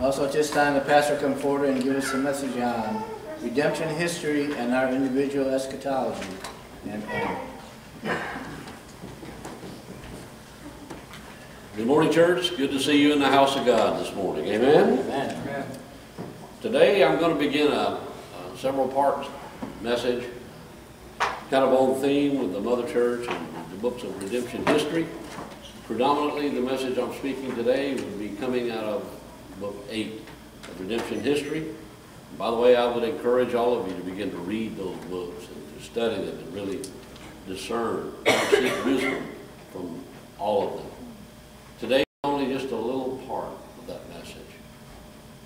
Also, at this time, the pastor come forward and give us a message on redemption history and our individual eschatology. And, and Good morning, church. Good to see you in the house of God this morning. Amen. Amen. Today I'm going to begin a, a several part message, kind of on theme with the Mother Church and the books of redemption history. Predominantly, the message I'm speaking today will be coming out of book eight of redemption history. By the way, I would encourage all of you to begin to read those books and to study them and really discern and seek wisdom from all of them. Today, only just a little part of that message.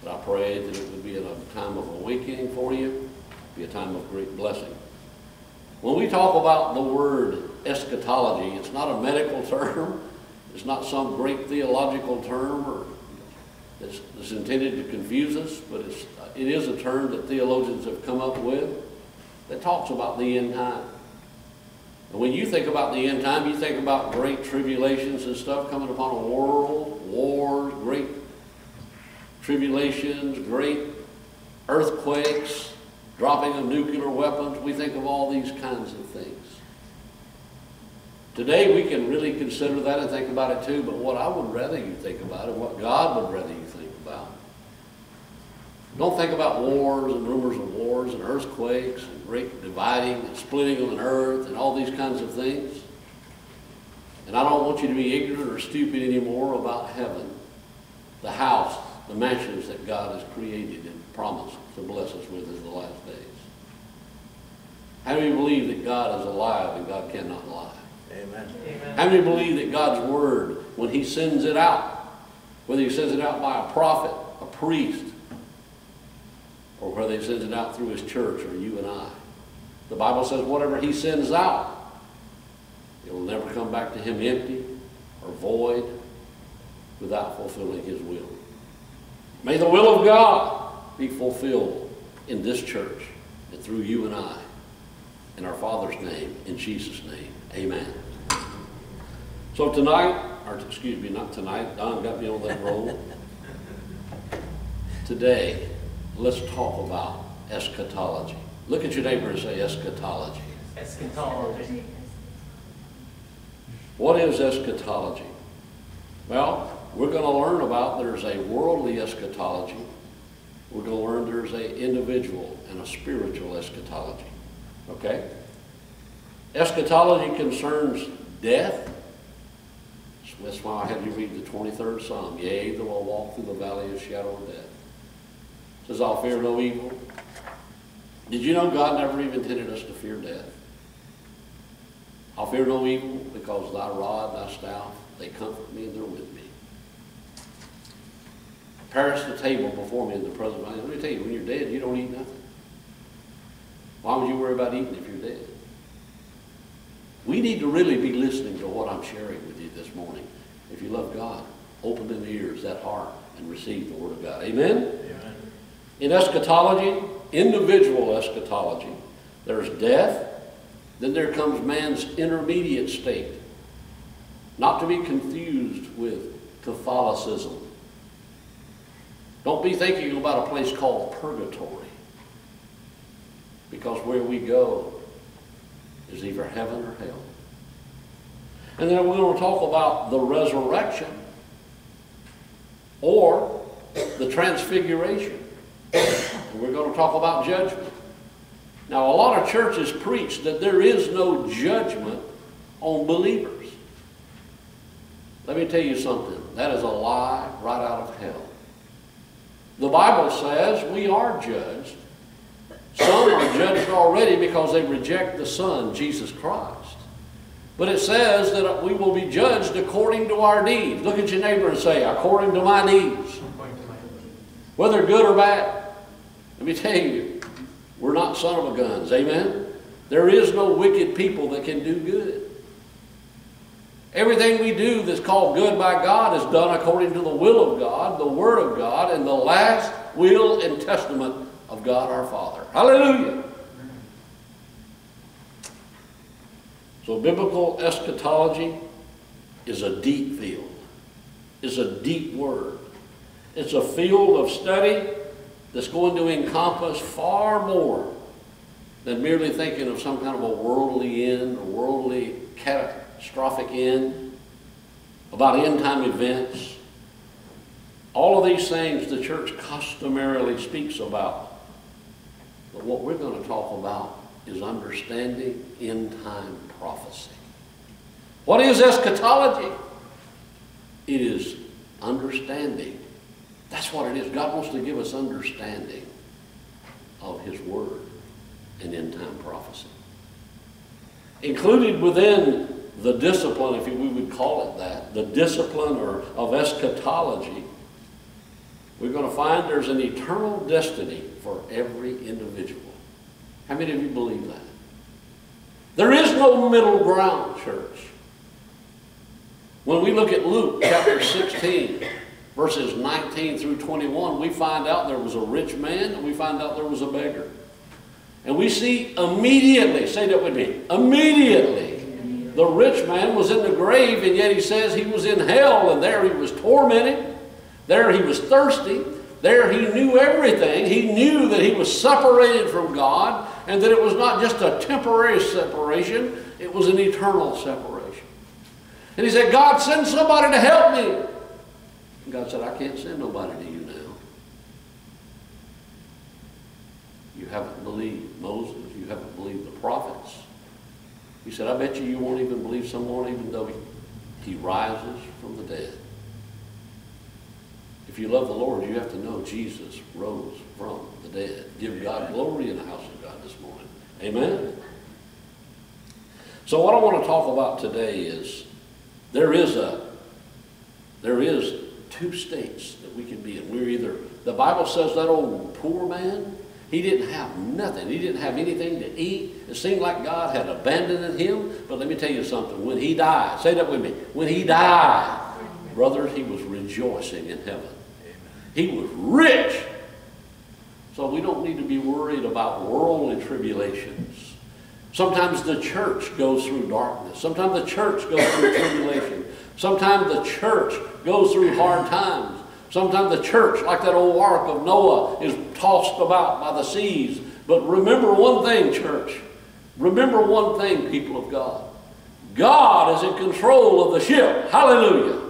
But I pray that it would be a time of awakening for you, be a time of great blessing. When we talk about the word eschatology, it's not a medical term, it's not some great theological term or it's, it's intended to confuse us, but it's, it is a term that theologians have come up with that talks about the end time. And when you think about the end time, you think about great tribulations and stuff coming upon a world, wars, great tribulations, great earthquakes, dropping of nuclear weapons. We think of all these kinds of things. Today we can really consider that and think about it too, but what I would rather you think about and what God would rather you think about. Don't think about wars and rumors of wars and earthquakes and great dividing and splitting of the earth and all these kinds of things. And I don't want you to be ignorant or stupid anymore about heaven, the house, the mansions that God has created and promised to bless us with in the last days. How do you believe that God is alive and God cannot lie? Amen. How many believe that God's word, when he sends it out, whether he sends it out by a prophet, a priest, or whether he sends it out through his church or you and I, the Bible says whatever he sends out, it will never come back to him empty or void without fulfilling his will. May the will of God be fulfilled in this church and through you and I. In our Father's name, in Jesus' name, amen. So tonight, or excuse me, not tonight, Don got me on that roll. Today, let's talk about eschatology. Look at your neighbor and say eschatology. Eschatology. What is eschatology? Well, we're going to learn about there's a worldly eschatology. We're going to learn there's a individual and a spiritual eschatology. Okay? Eschatology concerns death. That's why I had you read the 23rd Psalm. Yea, though I walk through the valley of shadow of death. It says, I'll fear no evil. Did you know God never even intended us to fear death? I'll fear no evil because thy rod, thy staff, they comfort me and they're with me. Perish the table before me in the presence of my Let me tell you, when you're dead, you don't eat nothing. Why would you worry about eating if you're dead? We need to really be listening to what I'm sharing with you this morning. If you love God, open them ears, that heart, and receive the Word of God. Amen? Amen. In eschatology, individual eschatology, there's death, then there comes man's intermediate state. Not to be confused with Catholicism. Don't be thinking about a place called purgatory. Because where we go is either heaven or hell. And then we're going to talk about the resurrection or the transfiguration. And we're going to talk about judgment. Now, a lot of churches preach that there is no judgment on believers. Let me tell you something. That is a lie right out of hell. The Bible says we are judged. Some are judged already because they reject the Son, Jesus Christ. But it says that we will be judged according to our deeds. Look at your neighbor and say, according to my deeds. Whether good or bad. Let me tell you, we're not son of a guns. Amen? There is no wicked people that can do good. Everything we do that's called good by God is done according to the will of God, the Word of God, and the last will and testament of God our Father. Hallelujah. So biblical eschatology is a deep field, It's a deep word. It's a field of study that's going to encompass far more than merely thinking of some kind of a worldly end or worldly catastrophic end, about end time events. All of these things the church customarily speaks about. But what we're going to talk about is understanding end time prophecy. What is eschatology? It is understanding. That's what it is. God wants to give us understanding of His Word and end time prophecy. Included within the discipline, if we would call it that, the discipline or of eschatology, we're going to find there's an eternal destiny for every individual. How many of you believe that? There is no middle ground, church. When we look at Luke chapter 16, verses 19 through 21, we find out there was a rich man and we find out there was a beggar. And we see immediately, say that with me, immediately, the rich man was in the grave and yet he says he was in hell and there he was tormented, there he was thirsty, there he knew everything. He knew that he was separated from God and that it was not just a temporary separation, it was an eternal separation. And he said, God, send somebody to help me. And God said, I can't send nobody to you now. You haven't believed Moses. You haven't believed the prophets. He said, I bet you you won't even believe someone even though he, he rises from the dead. If you love the Lord, you have to know Jesus rose from the dead. Give God glory in the house of God this morning. Amen? So what I want to talk about today is there is a there is two states that we can be in. We're either the Bible says that old poor man, he didn't have nothing. He didn't have anything to eat. It seemed like God had abandoned him. But let me tell you something. When he died, say that with me. When he died, brothers, he was rejoicing in heaven. He was rich. So we don't need to be worried about worldly tribulations. Sometimes the church goes through darkness. Sometimes the church goes through tribulation. Sometimes the church goes through hard times. Sometimes the church, like that old ark of Noah, is tossed about by the seas. But remember one thing, church. Remember one thing, people of God. God is in control of the ship. Hallelujah.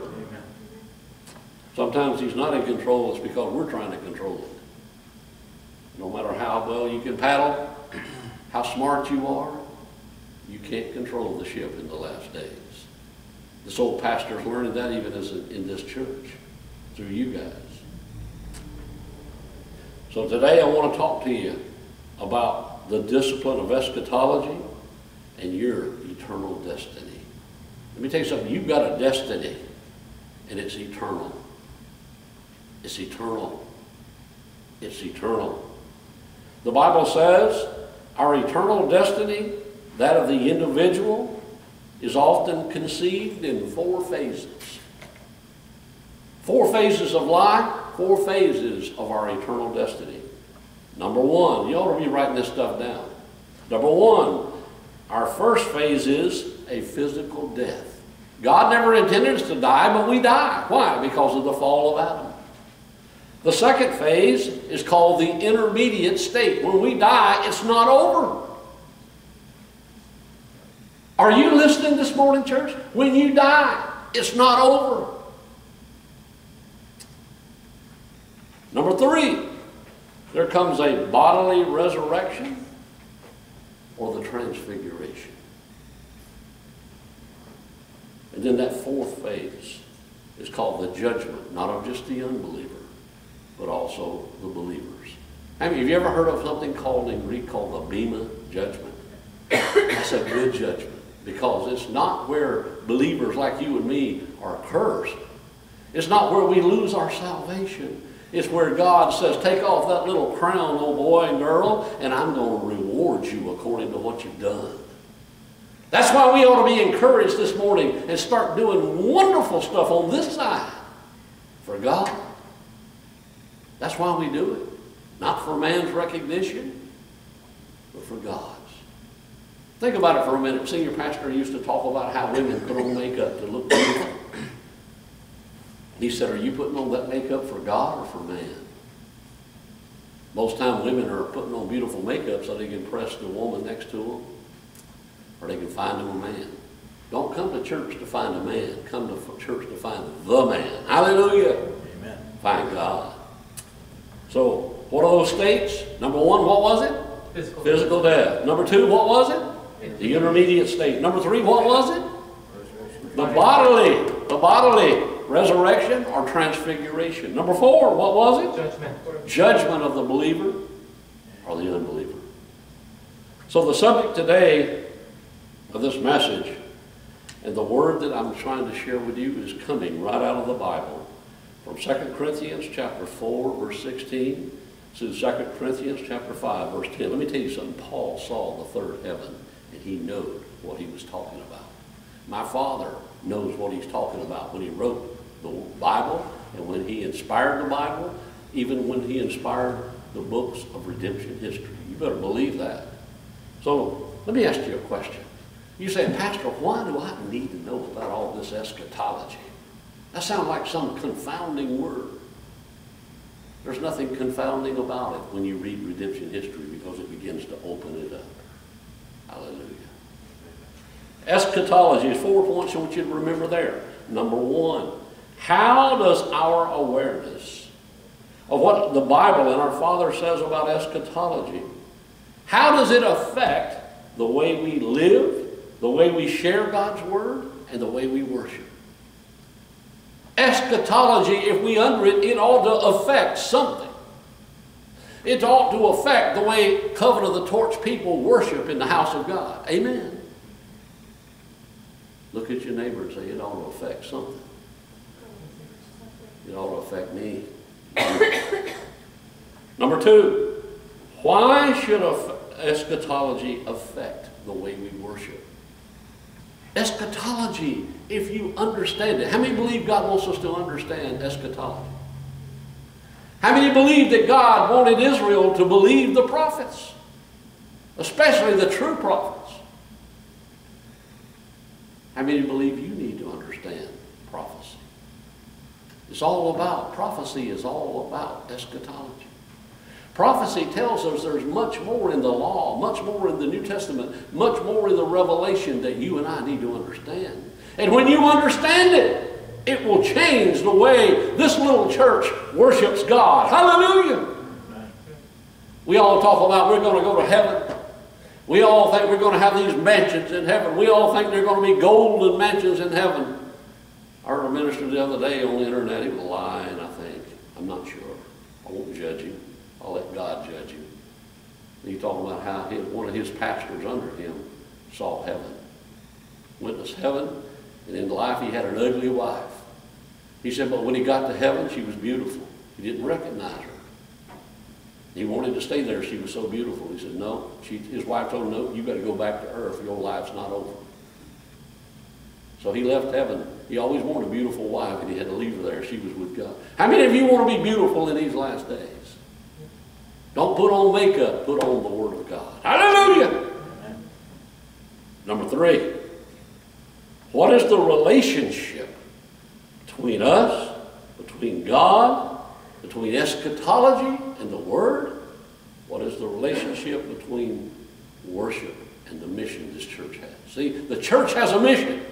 Sometimes He's not in control, it's because we're trying to control it. No matter how well you can paddle, how smart you are, you can't control the ship in the last days. This old pastor's learning that even as a, in this church through you guys. So today I want to talk to you about the discipline of eschatology and your eternal destiny. Let me tell you something. You've got a destiny, and it's eternal. It's eternal. It's eternal. The Bible says our eternal destiny, that of the individual, is often conceived in four phases. Four phases of life, four phases of our eternal destiny. Number one, you ought to be writing this stuff down. Number one, our first phase is a physical death. God never intended us to die, but we die. Why? Because of the fall of Adam. The second phase is called the intermediate state. When we die, it's not over. Are you listening this morning, church? When you die, it's not over. Number three, there comes a bodily resurrection or the transfiguration. And then that fourth phase is called the judgment, not of just the unbeliever, but also the believers. I mean, have you ever heard of something called in Greek called the Bema judgment? That's a good judgment because it's not where believers like you and me are cursed. It's not where we lose our salvation. It's where God says, take off that little crown, old boy and girl, and I'm going to reward you according to what you've done. That's why we ought to be encouraged this morning and start doing wonderful stuff on this side for God. That's why we do it. Not for man's recognition, but for God's. Think about it for a minute. Senior pastor used to talk about how women put on makeup to look beautiful. he said, are you putting on that makeup for God or for man? Most time women are putting on beautiful makeup so they can impress the woman next to them, or they can find them a man. Don't come to church to find a man. Come to church to find the man. Hallelujah. Amen. Find God. So, what are those states? Number one, what was it? Physical. Physical death. Number two, what was it? The intermediate state. Number three, what was it? The bodily, the bodily resurrection or transfiguration. Number four, what was it? Judgment. Judgment of the believer or the unbeliever. So the subject today of this message and the word that I'm trying to share with you is coming right out of the Bible from 2 Corinthians chapter 4 verse 16 to 2 Corinthians chapter 5 verse 10. Let me tell you something. Paul saw the third heaven and he knew what he was talking about. My father knows what he's talking about when he wrote the Bible and when he inspired the Bible, even when he inspired the books of redemption history. You better believe that. So let me ask you a question. You say, Pastor, why do I need to know about all this eschatology? That sounds like some confounding word. There's nothing confounding about it when you read redemption history because it begins to open it up. Hallelujah. Eschatology is four points I want you to remember there. Number one, how does our awareness of what the Bible and our Father says about eschatology, how does it affect the way we live, the way we share God's Word, and the way we worship? Eschatology, if we under it, it ought to affect something. It ought to affect the way Covenant of the Torch people worship in the house of God. Amen. Look at your neighbor and say, it ought to affect something. It ought to affect me. Number two, why should eschatology affect the way we worship? Eschatology, if you understand it. How many believe God wants us to understand eschatology? How many believe that God wanted Israel to believe the prophets? Especially the true prophets. How many believe you need to understand prophecy? It's all about, prophecy is all about eschatology. Prophecy tells us there's much more in the law, much more in the New Testament, much more in the revelation that you and I need to understand. And when you understand it, it will change the way this little church worships God. Hallelujah! We all talk about we're going to go to heaven. We all think we're going to have these mansions in heaven. We all think they're going to be golden mansions in heaven. I heard a minister the other day on the internet. He was lying, I think. I'm not sure. I won't judge him. I'll let God judge him. He talked about how his, one of his pastors under him saw heaven. Witnessed heaven, and in life he had an ugly wife. He said, but when he got to heaven, she was beautiful. He didn't recognize her. He wanted to stay there. She was so beautiful. He said, no. She, his wife told him, no, you got to go back to earth. Your life's not over. So he left heaven. He always wanted a beautiful wife, and he had to leave her there. She was with God. How many of you want to be beautiful in these last days? Don't put on makeup. Put on the Word of God. Hallelujah. Number three. What is the relationship between us, between God, between eschatology and the Word? What is the relationship between worship and the mission this church has? See, the church has a mission.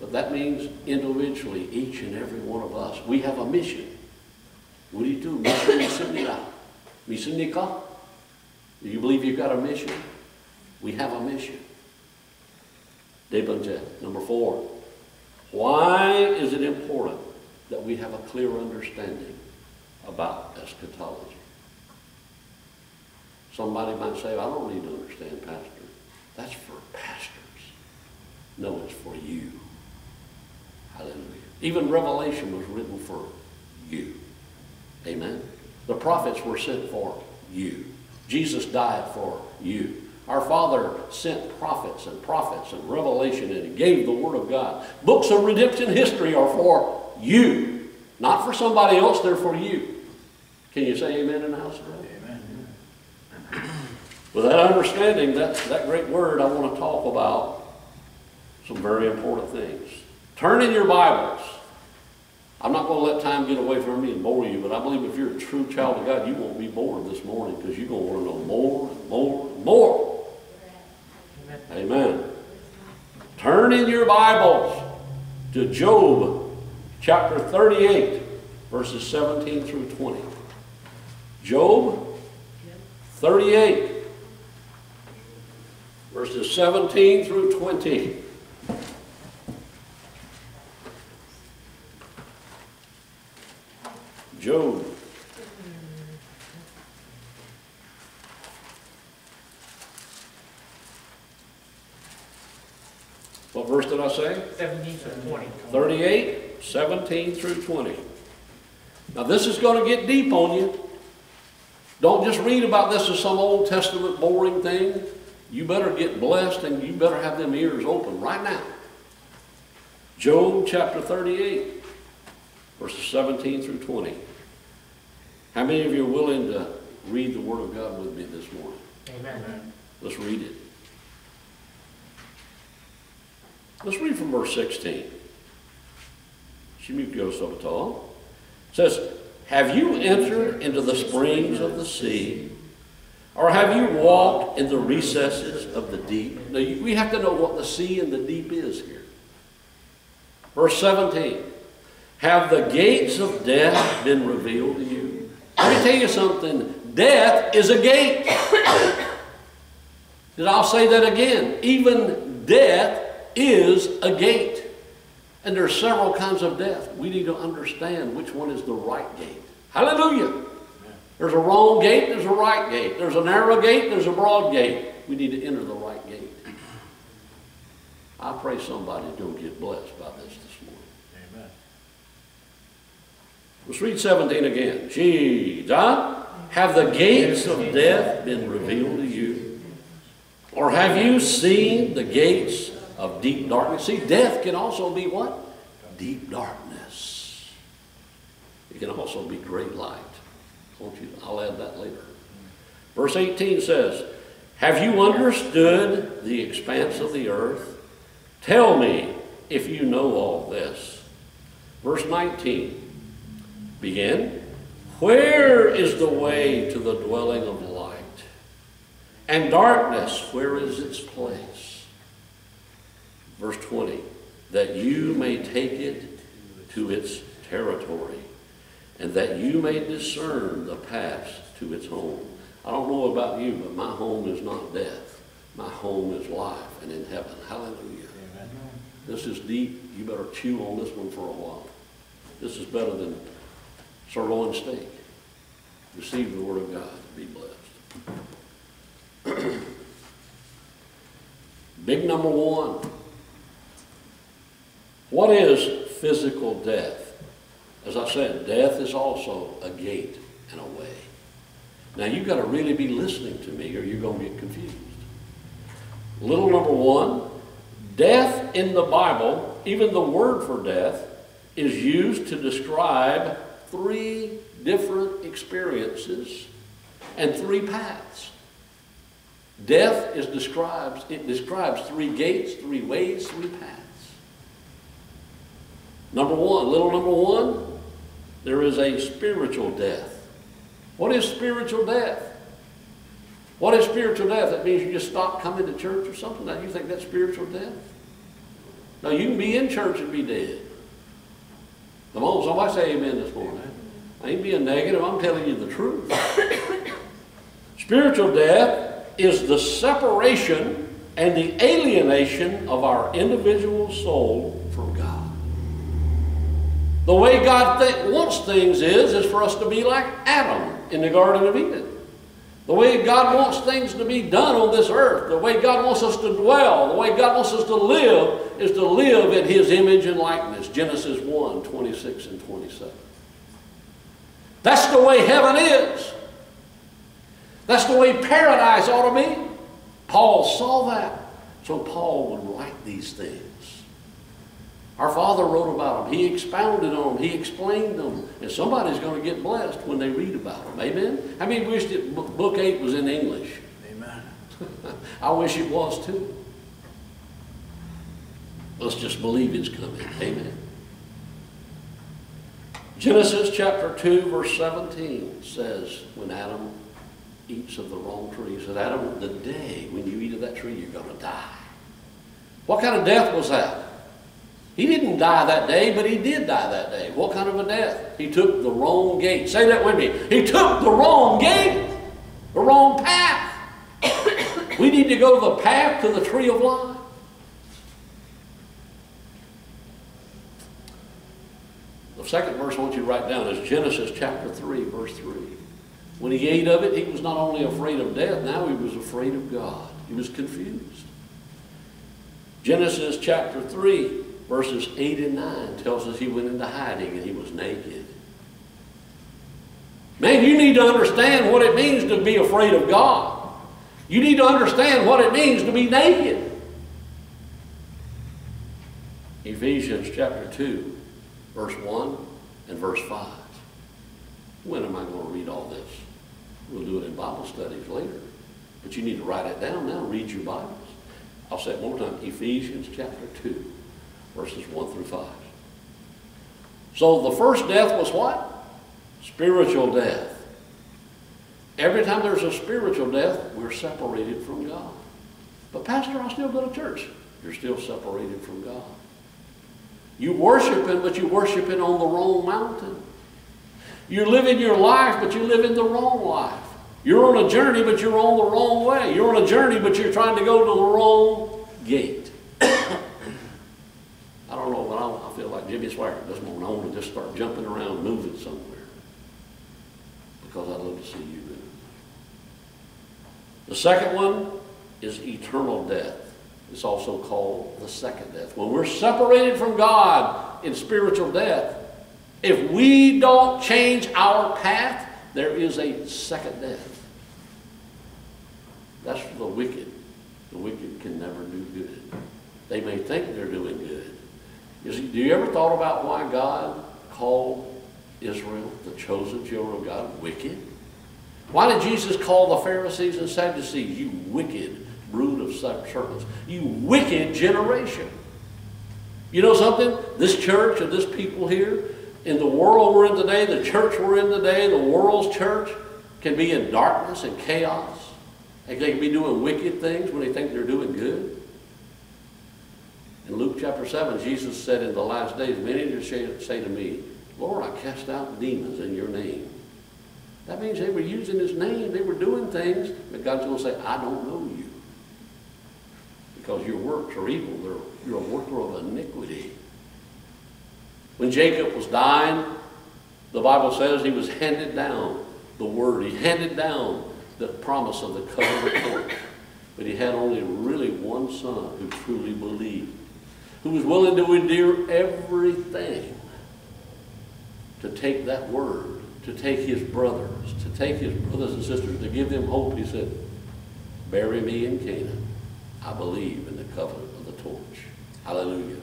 But that means individually, each and every one of us, we have a mission. What do you do? Mission Missionika? Do you believe you've got a mission? We have a mission. Debunjet. Number four. Why is it important that we have a clear understanding about eschatology? Somebody might say, I don't need to understand, Pastor. That's for pastors. No, it's for you. Hallelujah. Even Revelation was written for you. Amen. The prophets were sent for you. Jesus died for you. Our Father sent prophets and prophets and revelation and He gave the Word of God. Books of redemption history are for you, not for somebody else, they're for you. Can you say amen in the house God? Amen. With that understanding, that, that great word, I want to talk about some very important things. Turn in your Bibles I'm not gonna let time get away from me and bore you, but I believe if you're a true child of God, you won't be bored this morning, because you're gonna wanna know more and more and more. Amen. Turn in your Bibles to Job chapter 38, verses 17 through 20. Job 38, verses 17 through 20. Job. What verse did I say? Seventeen to twenty. 38, 17 through 20. Now, this is going to get deep on you. Don't just read about this as some Old Testament boring thing. You better get blessed and you better have them ears open right now. Job chapter 38, verses 17 through 20. How many of you are willing to read the Word of God with me this morning? Amen. Let's read it. Let's read from verse 16. Shemukyo Sobatol says, Have you entered into the springs of the sea? Or have you walked in the recesses of the deep? Now, we have to know what the sea and the deep is here. Verse 17. Have the gates of death been revealed to you? Let me tell you something. Death is a gate. And I'll say that again. Even death is a gate. And there are several kinds of death. We need to understand which one is the right gate. Hallelujah. There's a wrong gate, there's a right gate. There's a narrow gate, there's a broad gate. We need to enter the right gate. I pray somebody's going to get blessed by this this morning. Amen. Let's read 17 again. Gee, have the gates of death been revealed to you? Or have you seen the gates of deep darkness? See, death can also be what? Deep darkness. It can also be great light. Won't you? I'll add that later. Verse 18 says, Have you understood the expanse of the earth? Tell me if you know all this. Verse 19 begin. Where is the way to the dwelling of light? And darkness, where is its place? Verse 20, that you may take it to its territory, and that you may discern the paths to its home. I don't know about you, but my home is not death. My home is life and in heaven. Hallelujah. Amen. This is deep. You better chew on this one for a while. This is better than sirloin steak. Receive the word of God. Be blessed. Big number one. What is physical death? As I said, death is also a gate and a way. Now you've got to really be listening to me or you're going to get confused. Little number one, death in the Bible, even the word for death, is used to describe three different experiences and three paths. Death is describes, it describes three gates, three ways, three paths. Number one, little number one, there is a spiritual death. What is spiritual death? What is spiritual death? That means you just stop coming to church or something? Now you think that's spiritual death? Now you can be in church and be dead. Come on, somebody say amen this morning. I ain't being negative, I'm telling you the truth. Spiritual death is the separation and the alienation of our individual soul from God. The way God th- wants things is, is for us to be like Adam in the Garden of Eden. The way God wants things to be done on this earth, the way God wants us to dwell, the way God wants us to live, is to live in His image and likeness. Genesis 1 26 and 27. That's the way heaven is. That's the way paradise ought to be. Paul saw that, so Paul would write these things. Our Father wrote about them. He expounded on them. He explained them. And somebody's going to get blessed when they read about them. Amen? How many wished that Book 8 was in English? Amen. I wish it was too. Let's just believe it's coming. Amen. Genesis chapter 2, verse 17 says, when Adam eats of the wrong tree, he said, Adam, the day when you eat of that tree, you're going to die. What kind of death was that? He didn't die that day, but he did die that day. What kind of a death? He took the wrong gate. Say that with me. He took the wrong gate, the wrong path. we need to go the path to the tree of life. The second verse I want you to write down is Genesis chapter 3, verse 3. When he ate of it, he was not only afraid of death, now he was afraid of God. He was confused. Genesis chapter 3, verses 8 and 9 tells us he went into hiding and he was naked. Man, you need to understand what it means to be afraid of God. You need to understand what it means to be naked. Ephesians chapter 2, verse 1 and verse 5. When am I going to read all this? We'll do it in Bible studies later. But you need to write it down now. Read your Bibles. I'll say it one more time. Ephesians chapter 2, verses 1 through 5. So the first death was what? Spiritual death. Every time there's a spiritual death, we're separated from God. But Pastor, I still go to church. You're still separated from God. You worship Him, but you worship Him on the wrong mountain. You're living your life, but you live in the wrong life. You're on a journey, but you're on the wrong way. You're on a journey, but you're trying to go to the wrong gate. I don't know, but I, I feel like Jimmy Swaggart this morning. I want to just start jumping around, moving somewhere. Because I'd love to see you move. The second one is eternal death. It's also called the second death. When we're separated from God in spiritual death, if we don't change our path, there is a second death. That's for the wicked. The wicked can never do good. They may think they're doing good. See, do you ever thought about why God called Israel, the chosen children of God, wicked? Why did Jesus call the Pharisees and Sadducees, you wicked brood of serpents, you wicked generation? You know something? This church and this people here, in the world we're in today, the church we're in today, the world's church, can be in darkness and chaos. And they can be doing wicked things when they think they're doing good. In Luke chapter 7, Jesus said in the last days, many will say to me, Lord, I cast out demons in your name. That means they were using his name. They were doing things, but God's going to say, I don't know you. Because your works are evil. They're, you're a worker of iniquity. When Jacob was dying, the Bible says he was handed down the word. He handed down the promise of the covenant. But he had only really one son who truly believed, who was willing to endure everything to take that word, to take his brothers, to take his brothers and sisters, to give them hope. He said, bury me in Canaan. I believe in the covenant of the torch. Hallelujah.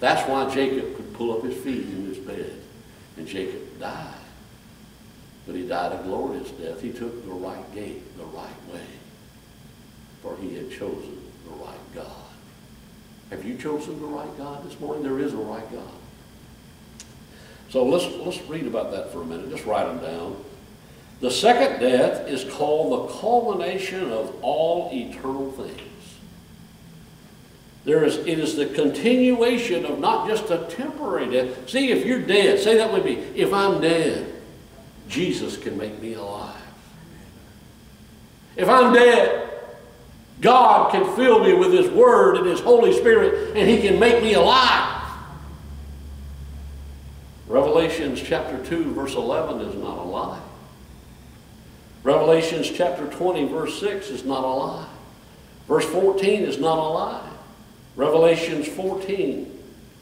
That's why Jacob could pull up his feet in his bed. And Jacob died. But he died a glorious death. He took the right gate, the right way. For he had chosen the right God. Have you chosen the right God this morning? There is a right God. So let's, let's read about that for a minute. Just write them down. The second death is called the culmination of all eternal things. There is, it is the continuation of not just a temporary death. See, if you're dead, say that with me. If I'm dead, Jesus can make me alive. If I'm dead, God can fill me with His Word and His Holy Spirit, and He can make me alive. Revelations chapter 2, verse 11 is not a lie. Revelations chapter 20, verse 6 is not a lie. Verse 14 is not a lie. Revelations 14,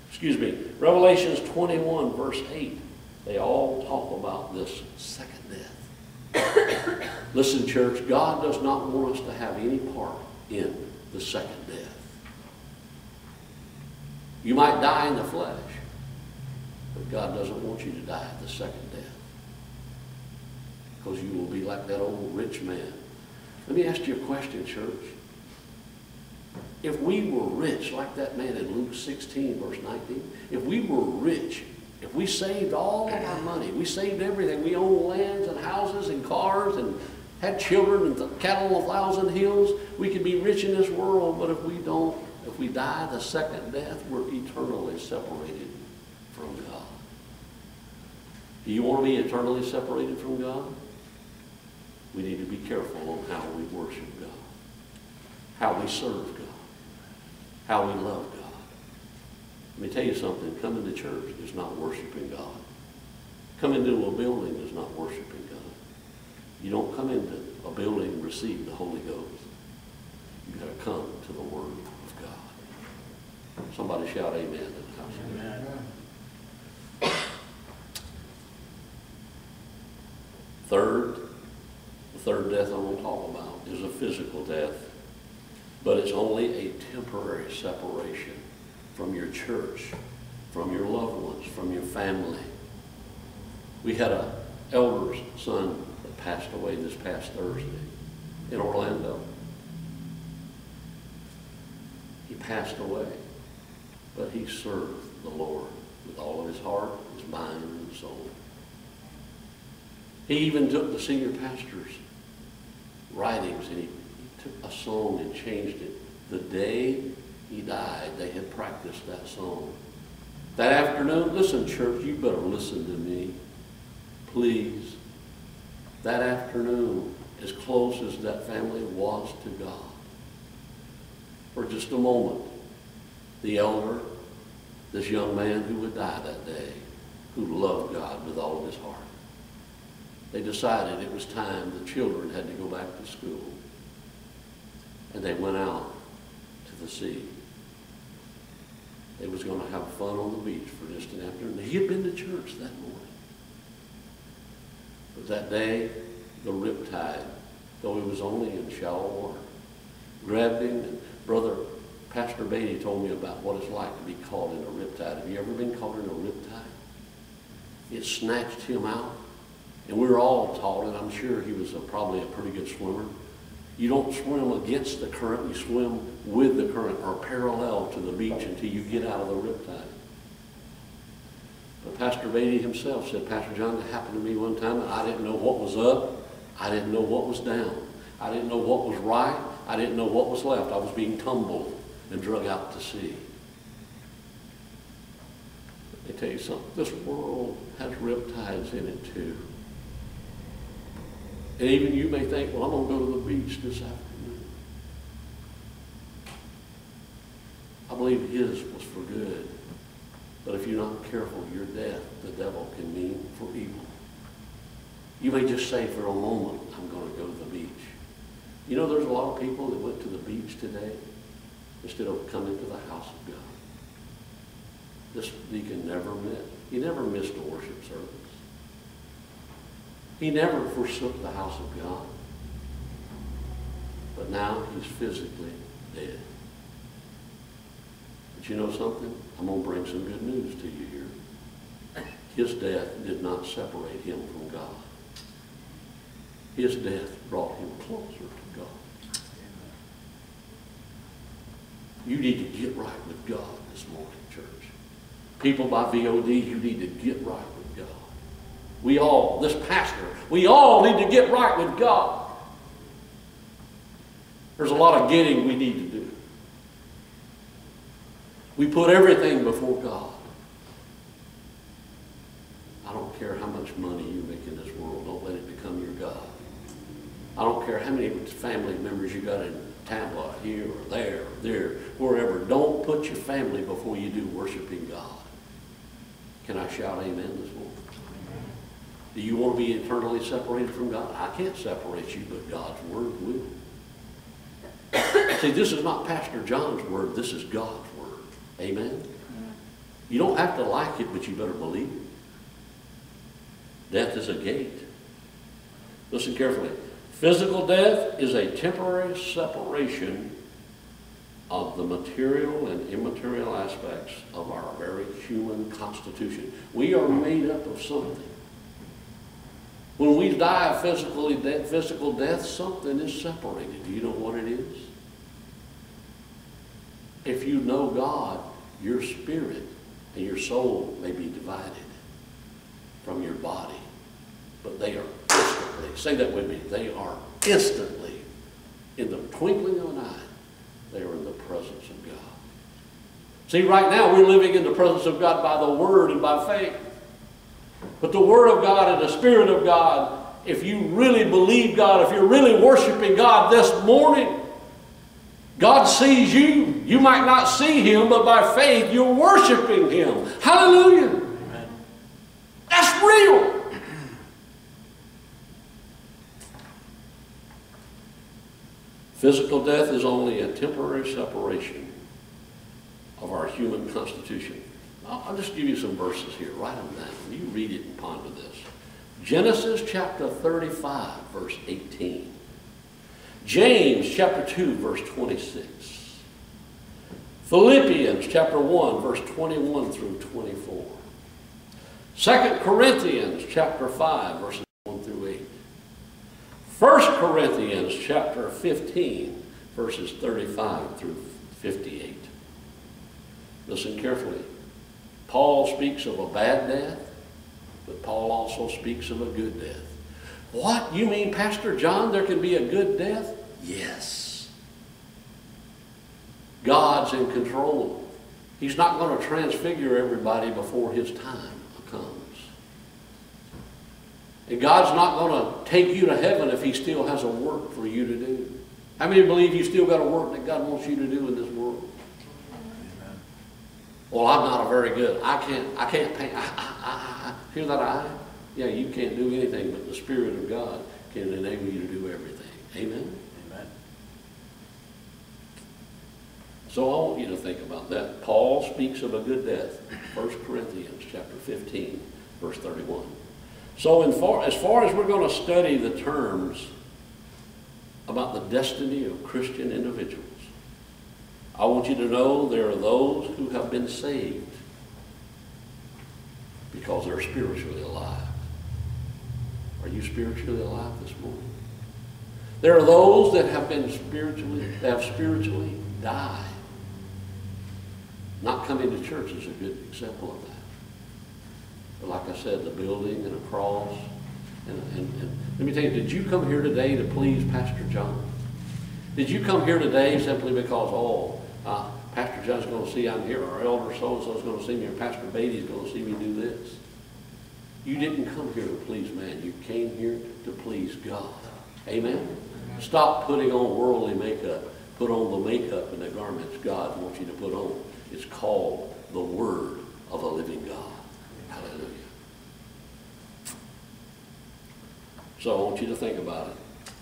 excuse me, Revelations 21, verse 8, they all talk about this second death. Listen, church, God does not want us to have any part in the second death. You might die in the flesh, but God doesn't want you to die the second death. Because you will be like that old rich man. Let me ask you a question, church. If we were rich, like that man in Luke 16, verse 19, if we were rich If we saved all of our money, we saved everything, we owned lands and houses and cars and had children and cattle a thousand hills, we could be rich in this world, but if we don't, if we die the second death, we're eternally separated from God. Do you want to be eternally separated from God? We need to be careful on how we worship God, how we serve God, how we love God. Let me tell you something, coming to church is not worshiping God. Coming to a building is not worshiping God. You don't come into a building and receive the Holy Ghost. You gotta come to the Word of God. Somebody shout amen in the house. Amen. Third, the third death I want to talk about is a physical death, but it's only a temporary separation from your church, from your loved ones, from your family. We had a elder's son passed away this past Thursday in Orlando. He passed away, but he served the Lord with all of his heart, his mind, and soul. He even took the senior pastor's writings and he, he took a song and changed it. The day he died, they had practiced that song. That afternoon, listen, church, you better listen to me. Please. That afternoon, as close as that family was to God, for just a moment, the elder, this young man who would die that day, who loved God with all of his heart, they decided it was time the children had to go back to school. And they went out to the sea. They was going to have fun on the beach for just an afternoon. He had been to church that morning. But that day, the riptide, though he was only in shallow water, grabbed him. And Brother Pastor Beatty told me about what it's like to be caught in a riptide. Have you ever been caught in a riptide? It snatched him out and we were all taught, and I'm sure he was a, probably a pretty good swimmer. You don't swim against the current, you swim with the current or parallel to the beach until you get out of the riptide. Pastor Beatty himself said, Pastor John, that happened to me one time, I didn't know what was up. I didn't know what was down. I didn't know what was right. I didn't know what was left. I was being tumbled and drug out to sea. Let me tell you something. This world has riptides in it too. And even you may think, well, I'm going to go to the beach this afternoon. I believe his was for good. But if you're not careful, your death, the devil can mean for evil. You may just say for a moment, I'm going to go to the beach. You know, there's a lot of people that went to the beach today instead of coming to the house of God. This deacon never met. He never missed a worship service. He never forsook the house of God. But now he's physically dead. But you know something? I'm going to bring some good news to you here. His death did not separate him from God. His death brought him closer to God. You need to get right with God this morning, church. People by VOD, you need to get right with God. We all, this pastor, we all need to get right with God. There's a lot of getting we need to do. We put everything before God. I don't care how much money you make in this world, don't let it become your God. I don't care how many family members you got in Tampa, here or there, or there, wherever. Don't put your family before you do worshiping God. Can I shout amen this morning? Do you want to be eternally separated from God? I can't separate you, but God's word will. See, this is not Pastor John's word. This is God's. Amen? You don't have to like it, but you better believe it. Death is a gate. Listen carefully. Physical death is a temporary separation of the material and immaterial aspects of our very human constitution. We are made up of something. When we die of physical, de- physical death, something is separated. Do you know what it is? If you know God, your spirit and your soul may be divided. from your body, but they are instantly, say that with me, they are instantly, in the twinkling of an eye, they are in the presence of God. See, right now we're living in the presence of God by the Word and by faith. But the Word of God and the Spirit of God, if you really believe God, if you're really worshiping God this morning, God sees you. You might not see Him, but by faith you're worshiping Him. Hallelujah. Amen. That's real. Physical death is only a temporary separation of our human constitution. I'll, I'll just give you some verses here. Write them down. You read it and ponder this. Genesis chapter 35, verse 18. James chapter 2, verse 26. Philippians chapter 1, verse 21 through 24. 2 Corinthians chapter 5, verses 1 through 8. 1 Corinthians chapter 15, verses 35 through 58. Listen carefully. Paul speaks of a bad death, but Paul also speaks of a good death. What? You mean, Pastor John, there can be a good death? Yes. God's in control. He's not going to transfigure everybody before his time comes. And God's not going to take you to heaven if he still has a work for you to do. How many believe you still got a work that God wants you to do in this world? Well, I'm not a very good. I can't. I can't paint. I, I, I, I. Hear that I. Yeah, you can't do anything, but the Spirit of God can enable you to do everything. Amen. Amen. So I want you to think about that. Paul speaks of a good death. 1 Corinthians chapter 15, verse 31. So far, as far as we're going to study the terms about the destiny of Christian individuals, I want you to know there are those who have been saved because they're spiritually alive. Are you spiritually alive this morning? There are those that have been spiritually, that have spiritually died. Not coming to church is a good example of that. But like I said, the building and a cross. And, and, and let me tell you, did you come here today to please Pastor John? Did you come here today simply because, oh, uh, Pastor John's going to see I'm here, or Elder so-and-so's going to see me, or Pastor Beatty's going to see me do this? You didn't come here to please man. You came here to please God. Amen? Stop putting on worldly makeup. Put on the makeup and the garments God wants you to put on. It's called the Word of a living God. Hallelujah. So I want you to think about it.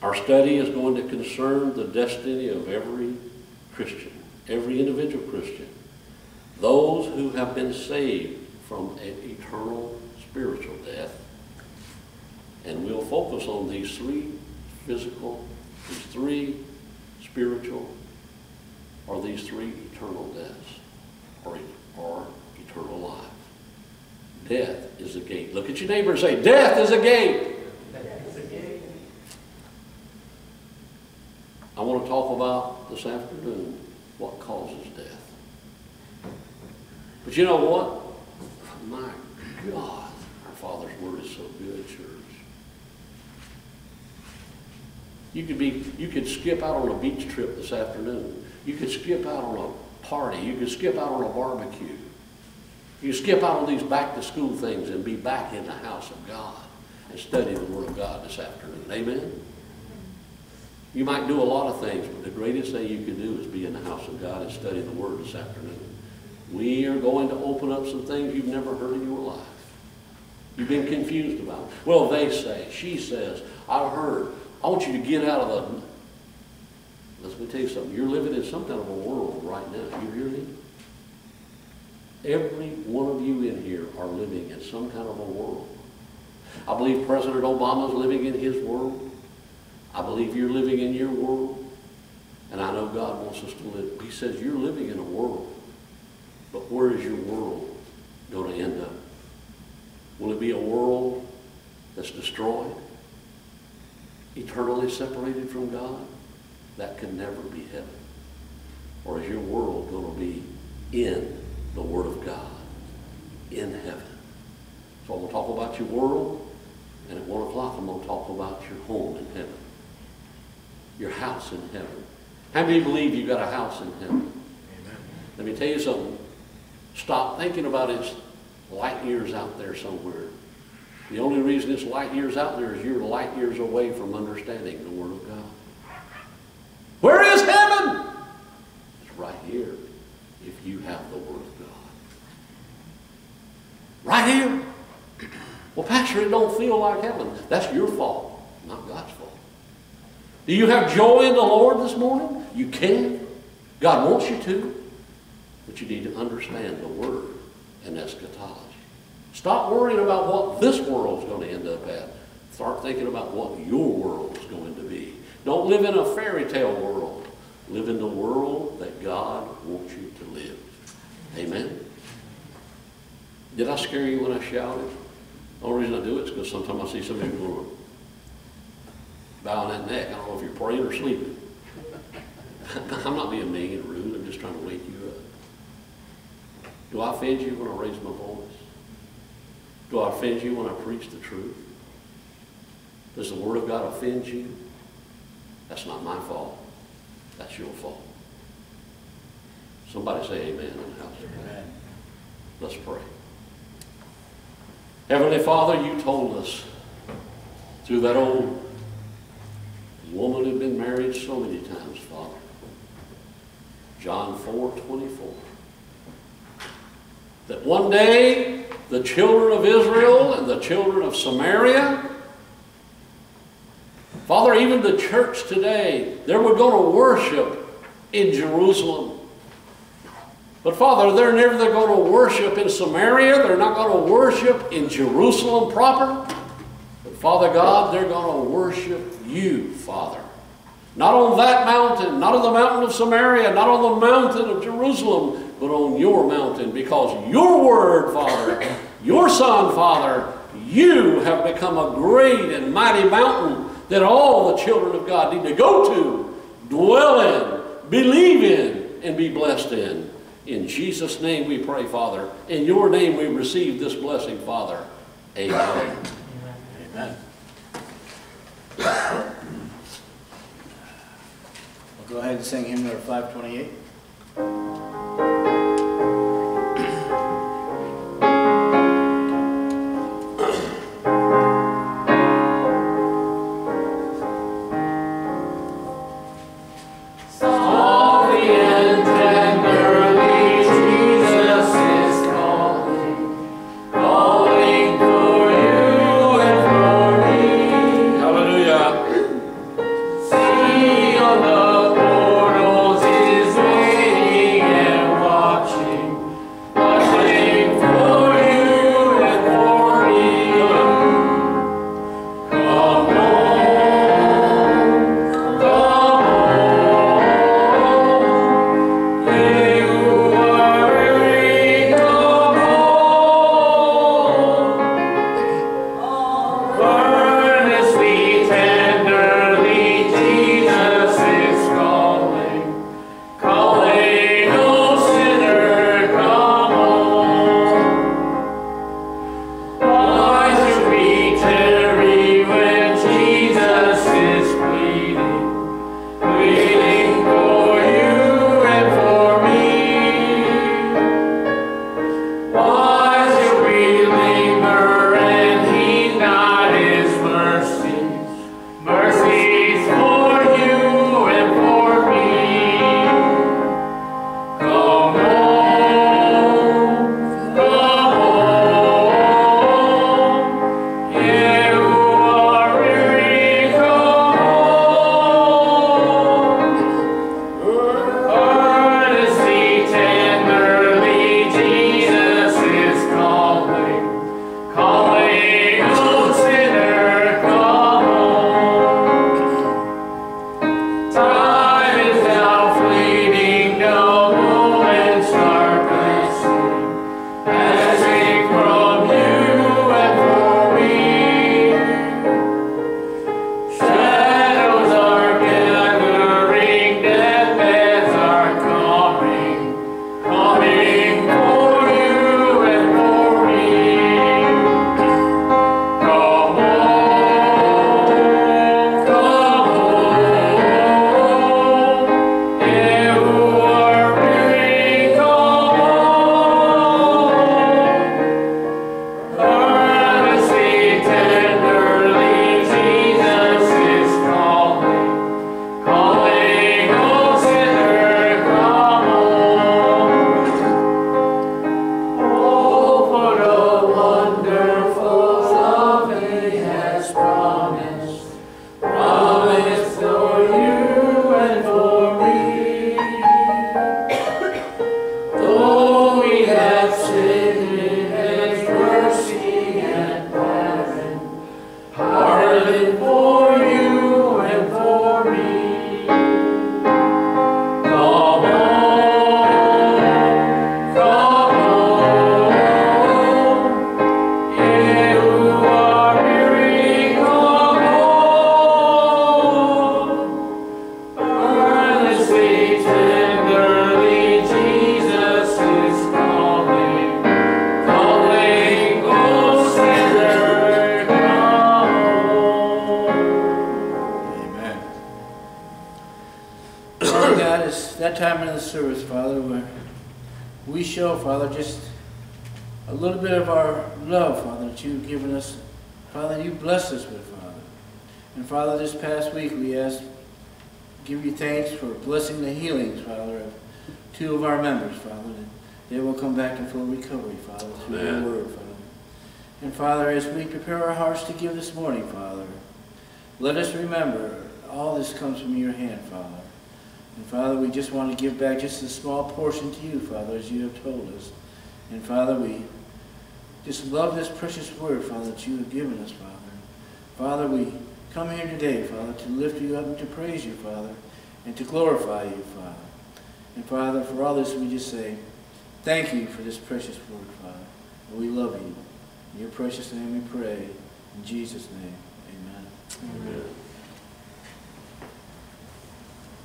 Our study is going to concern the destiny of every Christian, every individual Christian. Those who have been saved from an eternal spiritual death. And we'll focus on these three physical, these three spiritual, or these three eternal deaths, or, or eternal life. Death is a gate. Look at your neighbor and say, Death is a gate. I want to talk about this afternoon what causes death. But you know what? My God, our Father's Word is so good, church. You could be, you could skip out on a beach trip this afternoon. You could skip out on a party. You can skip out on a barbecue. You skip out on these back to school things and be back in the house of God and study the Word of God this afternoon. Amen? You might do a lot of things, but the greatest thing you can do is be in the house of God and study the Word this afternoon. We are going to open up some things you've never heard in your life. You've been confused about. Well, they say, she says, I heard. I want you to get out of the. Let me tell you something. You're living in some kind of a world right now. You hear me? Every one of you in here are living in some kind of a world. I believe President Obama is living in his world. I believe you're living in your world. And I know God wants us to live. He says you're living in a world. But where is your world going to end up? Will it be a world that's destroyed? Eternally separated from God? That can never be heaven. Or is your world going to be in the Word of God? In heaven. So I'm gonna talk about your world, and at one o'clock, I'm gonna talk about your home in heaven. Your house in heaven. How many believe you've got a house in heaven? Let me tell you something. Stop thinking about it's light years out there somewhere. The only reason it's light years out there is you're light years away from understanding the Word of God. Where is heaven? It's right here if you have the Word of God. Right here. Well, Pastor, it don't feel like heaven. That's your fault, not God's fault. Do you have joy in the Lord this morning? You can. God wants you to. But you need to understand the Word and eschatology. Stop worrying about what this world's going to end up at. Start thinking about what your world's going to be. Don't live in a fairy tale world. Live in the world that God wants you to live. Amen. Did I scare you when I shouted? The only reason I do it is because sometimes I see some people going, bowing that neck. I don't know if you're praying or sleeping. I'm not being mean and rude. I'm just trying to wake you up. Do I offend you when I raise my voice? Do I offend you when I preach the truth? Does the Word of God offend you? That's not my fault. That's your fault. Somebody say amen in the house. Amen. Let's pray. Heavenly Father, you told us through that old woman who'd been married so many times, Father. John 4 24. That one day the children of Israel and the children of Samaria, Father, even the church today, they were going to worship in Jerusalem. But Father, they're never going to worship in Samaria. They're not going to worship in Jerusalem proper. But Father God, they're going to worship you, Father. Not on that mountain, not on the mountain of Samaria, not on the mountain of Jerusalem, but on your mountain because your word, Father, your Son, Father, you have become a great and mighty mountain that all the children of God need to go to, dwell in, believe in, and be blessed in. In Jesus' name we pray, Father. In your name we receive this blessing, Father. Amen. Amen. We'll go ahead and sing hymn number 528. The service, Father, where we show, Father, just a little bit of our love, Father, that you've given us. Father, you bless us with, Father. And Father, this past week we asked, give you thanks for blessing the healings, Father, of two of our members, Father. That they will come back in full recovery, Father, through your Amen. word, Father. And Father, as we prepare our hearts to give this morning, Father, let us remember all this comes from your hand, Father. And Father, we just want to give back just a small portion to you, Father, as you have told us. And Father, we just love this precious word, Father, that you have given us, Father. Father, we come here today, Father, to lift you up and to praise you, Father, and to glorify you, Father. And Father, for all this, we just say, thank you for this precious word, Father. We love you. In your precious name we pray. In Jesus' name, amen. Amen. Want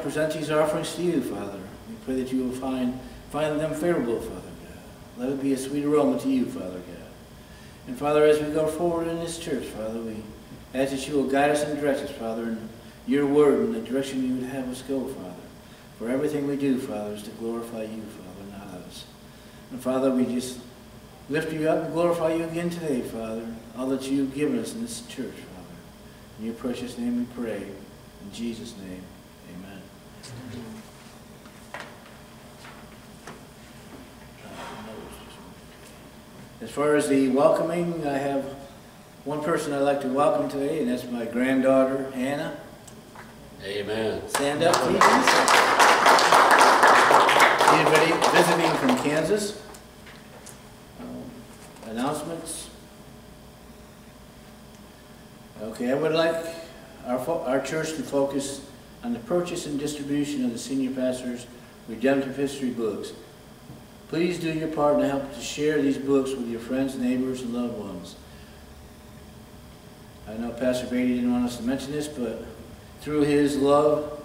present these offerings to you, Father. We pray that you will find, find them favorable, Father God. Let it be a sweet aroma to you, Father God. And Father, as we go forward in this church, Father, we ask that you will guide us and direct us, Father, in your word and the direction you would have us go, Father. For everything we do, Father, is to glorify you, Father, not us. And Father, we just lift you up and glorify you again today, Father, all that you've given us in this church, Father. In your precious name we pray. In Jesus' name, amen. As far as the welcoming, I have one person I'd like to welcome today, and that's my granddaughter, Hannah. Amen. Stand up, please. Anybody visiting from Kansas? Um, Announcements? Okay, I would like our, fo- our church to focus on the purchase and distribution of the senior pastor's redemptive history books. Please do your part to help to share these books with your friends, neighbors, and loved ones. I know Pastor Brady didn't want us to mention this, but through his love,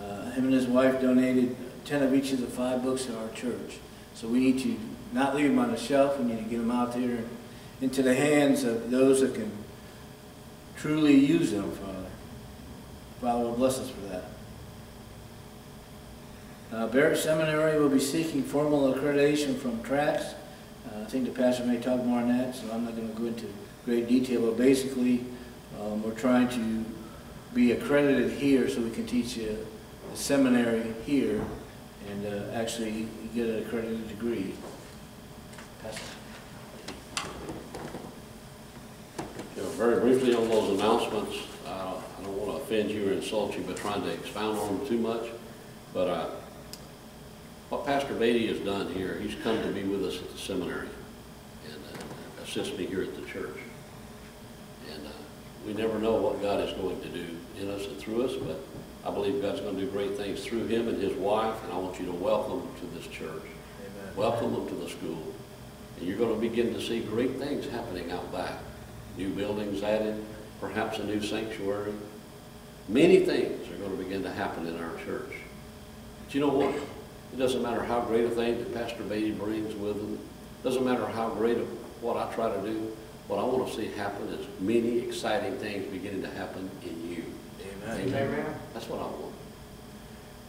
uh, him and his wife donated 10 of each of the five books to our church. So we need to not leave them on the shelf, we need to get them out there into the hands of those that can truly use them, Father. Father will bless us for that. Uh, Barrett Seminary will be seeking formal accreditation from TRACS. Uh, I think the pastor may talk more on that, so I'm not going to go into great detail, but basically, um, we're trying to be accredited here so we can teach a, a seminary here and uh, actually get an accredited degree. Pastor? Very briefly on those announcements, I don't want to offend you or insult you by trying to expound on them too much, but uh, what Pastor Beatty has done here, he's come to be with us at the seminary and uh, assist me here at the church. And uh, we never know what God is going to do in us and through us, but I believe God's going to do great things through him and his wife, and I want you to welcome them to this church. Amen. Welcome them to the school. And you're going to begin to see great things happening out back. New buildings added, perhaps a new sanctuary. Many things are going to begin to happen in our church. But you know what? It doesn't matter how great a thing that Pastor Beatty brings with him. It Doesn't matter how great of what I try to do. What I want to see happen is many exciting things beginning to happen in you. Amen. Amen. Amen. That's what I want.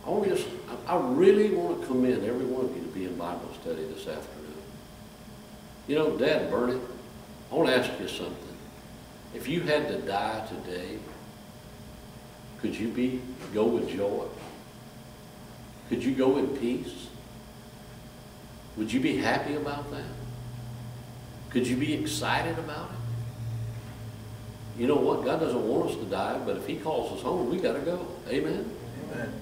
I want to just, I I really want to commend every one of you to be in Bible study this afternoon. You know, Dad Bernie, I want to ask you something. If you had to die today, could you be, go with joy? Could you go in peace? Would you be happy about that? Could you be excited about it? You know what? God doesn't want us to die, but if He calls us home, we got to go. Amen? Amen.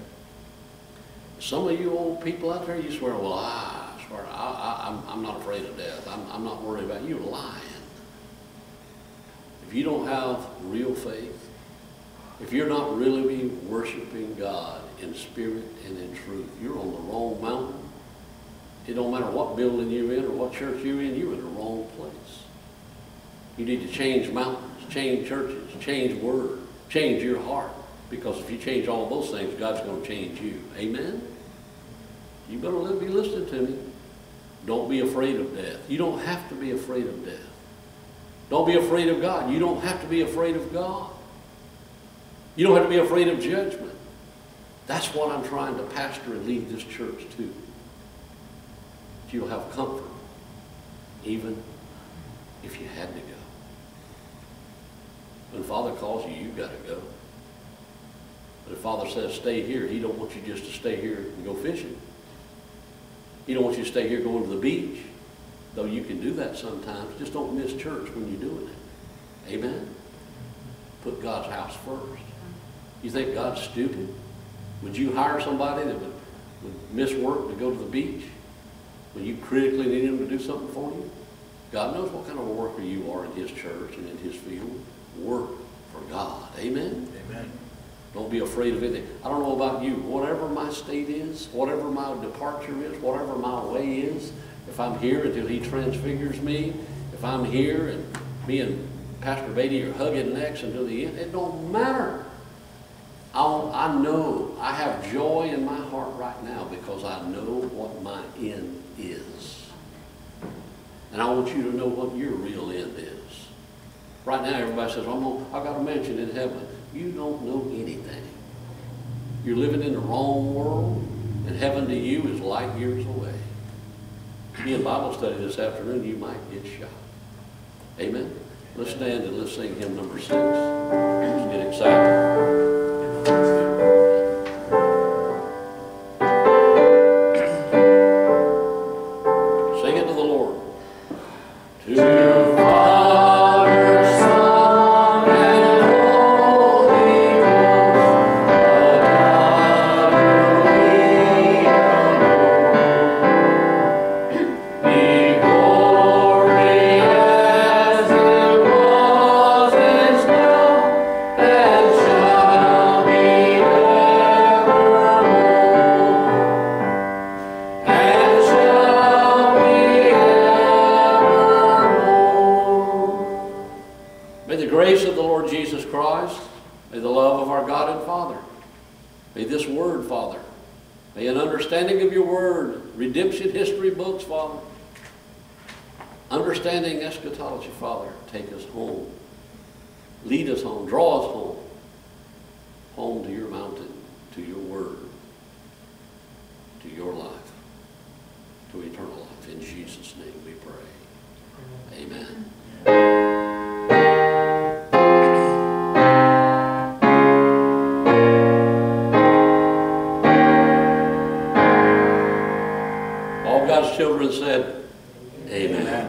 Some of you old people out there, you swear, well, I swear, I, I, I'm, I'm not afraid of death. I'm, I'm not worried about you. You're lying. If you don't have real faith, if you're not really worshiping God in spirit and in truth, you're on the wrong mountain. It don't matter what building you're in or what church you're in, you're in the wrong place. You need to change mountains, change churches, change word, change your heart. Because if you change all those things, God's going to change you. Amen? You better be listening to me. Don't be afraid of death. You don't have to be afraid of death. Don't be afraid of God. You don't have to be afraid of God. You don't have to be afraid of judgment. That's what I'm trying to pastor and lead this church to. You'll have comfort, even if you had to go. When Father calls you, you've got to go. But if Father says stay here, He don't want you just to stay here and go fishing. He don't want you to stay here going to the beach. Though you can do that sometimes. Just don't miss church when you're doing it. Amen? Put God's house first. You think God's stupid? Would you hire somebody that would, would miss work to go to the beach when you critically need him to do something for you? God knows what kind of a worker you are in His church and in His field. Work for God. Amen? Amen. Don't be afraid of anything. I don't know about you. Whatever my state is, whatever my departure is, whatever my way is, if I'm here until he transfigures me, if I'm here and me and Pastor Beatty are hugging necks until the end, it don't matter. I'll, I know I have joy in my heart right now because I know what my end is. And I want you to know what your real end is. Right now, everybody says, I'm gonna, I got a mansion in heaven. You don't know anything. You're living in the wrong world, and heaven to you is light years away. Be in Bible study this afternoon, you might get shot. Amen? Let's stand and let's sing hymn number six. Let's get excited. Sing